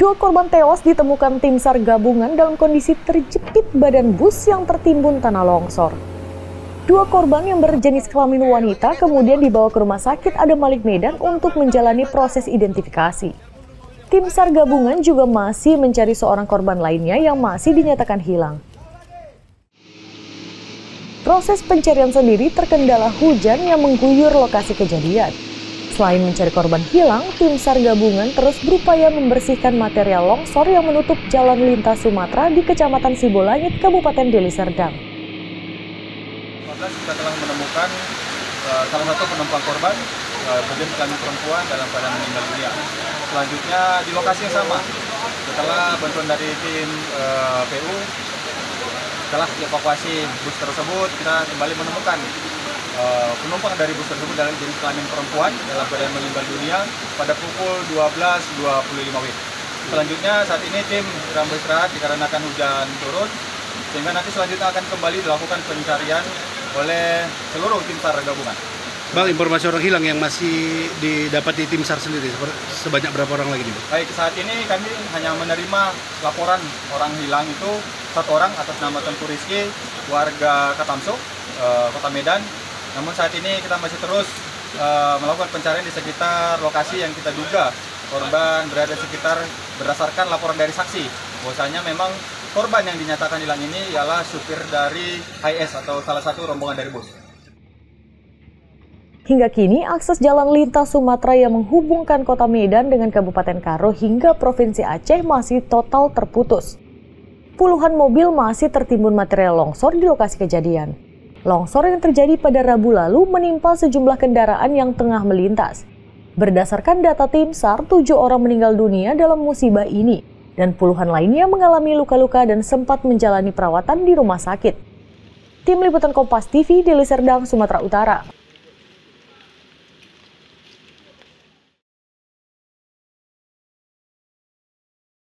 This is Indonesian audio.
Dua korban tewas ditemukan tim SAR gabungan dalam kondisi terjepit badan bus yang tertimbun tanah longsor. Dua korban yang berjenis kelamin wanita kemudian dibawa ke rumah sakit Adam Malik Medan untuk menjalani proses identifikasi. Tim SAR gabungan juga masih mencari seorang korban lainnya yang masih dinyatakan hilang. Proses pencarian sendiri terkendala hujan yang mengguyur lokasi kejadian. Selain mencari korban hilang, tim SAR gabungan terus berupaya membersihkan material longsor yang menutup jalan lintas Sumatera di Kecamatan Sibolangit, Kabupaten Deli Serdang. kita telah menemukan uh, salah satu penumpang korban uh, berjenis kelamin perempuan dalam keadaan meninggal dunia. Selanjutnya di lokasi yang sama, setelah bantuan dari tim uh, PU, setelah evakuasi bus tersebut, kita kembali menemukan Eh, penumpang dari bus tersebut dalam jenis kelamin perempuan dalam keadaan meninggal dunia pada pukul 12.25 WIB. Selanjutnya saat ini tim sedang beristirahat dikarenakan hujan turun sehingga nanti selanjutnya akan kembali dilakukan pencarian oleh seluruh tim SAR gabungan. Bang, informasi orang hilang yang masih didapat di tim SAR sendiri sebanyak berapa orang lagi nih? Baik, saat ini kami hanya menerima laporan orang hilang itu satu orang atas nama Tengku Rizky, warga Katamso, eh, Kota Medan, namun saat ini kita masih terus uh, melakukan pencarian di sekitar lokasi yang kita duga korban berada sekitar berdasarkan laporan dari saksi. Bahwasanya memang korban yang dinyatakan hilang ini ialah supir dari HS atau salah satu rombongan dari bus. Hingga kini, akses jalan lintas Sumatera yang menghubungkan kota Medan dengan Kabupaten Karo hingga Provinsi Aceh masih total terputus. Puluhan mobil masih tertimbun material longsor di lokasi kejadian. Longsor yang terjadi pada Rabu lalu menimpa sejumlah kendaraan yang tengah melintas. Berdasarkan data tim SAR, tujuh orang meninggal dunia dalam musibah ini dan puluhan lainnya mengalami luka-luka dan sempat menjalani perawatan di rumah sakit. Tim Liputan Kompas TV di Liserdang, Sumatera Utara.